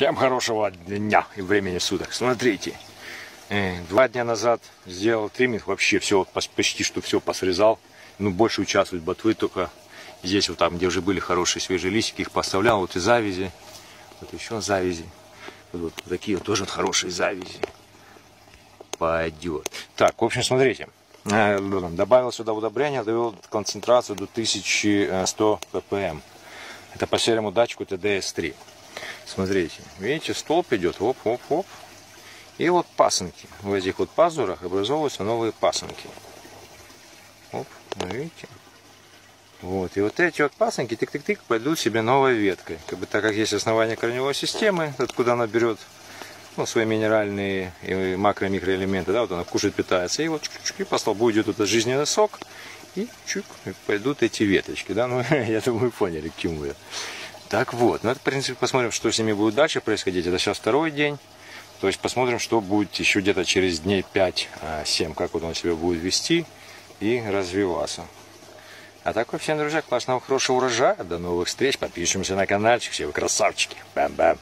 Всем хорошего дня и времени суток. Смотрите, э, два дня назад сделал тримминг, вообще все, почти что все посрезал. Ну, больше участвует ботвы, только здесь вот там, где уже были хорошие свежие листики, их поставлял, вот и завязи, вот еще завязи. Вот, вот такие вот тоже вот хорошие завязи. Пойдет. Так, в общем, смотрите. Э, Добавил сюда удобрения, довел концентрацию до 1100 ppm. Это по серому датчику TDS-3. Смотрите, видите, столб идет, оп-оп-оп. И вот пасынки. В этих вот пазурах образовываются новые пасынки. Оп, ну, видите? Вот, и вот эти вот пасынки тык-тык-тык пойдут себе новой веткой. Как бы так как есть основание корневой системы, откуда она берет ну, свои минеральные и макро- и микроэлементы, да, вот она кушает, питается, и вот чук-чук, и по столбу идет этот жизненный сок, и чук, и пойдут эти веточки, да, ну, я думаю, поняли, к чему я. Так вот, ну, это, в принципе, посмотрим, что с ними будет дальше происходить, это сейчас второй день, то есть посмотрим, что будет еще где-то через дней 5-7, как вот он себя будет вести и развиваться. А так, всем, друзья, классного, хорошего урожая, до новых встреч, подпишемся на каналчик, все вы красавчики, бам-бам.